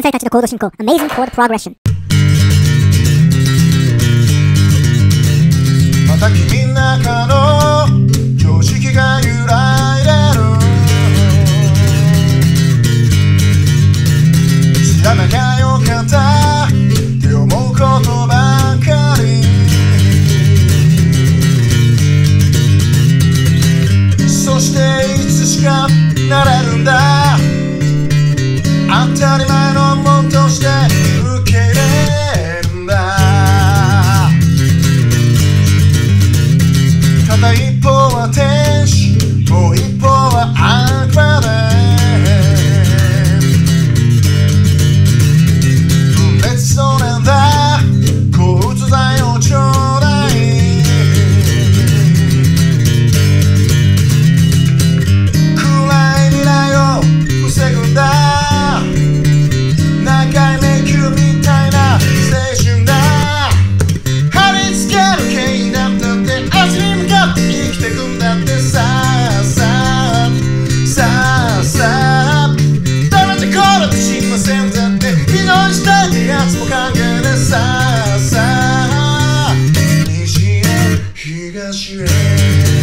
天才たちのコー進行。Amazing Chord Progression また君の中の常識が揺らいでる。知らなきゃよかったって思うことばかり。そしていつしかなれるんだ。tell 東へ。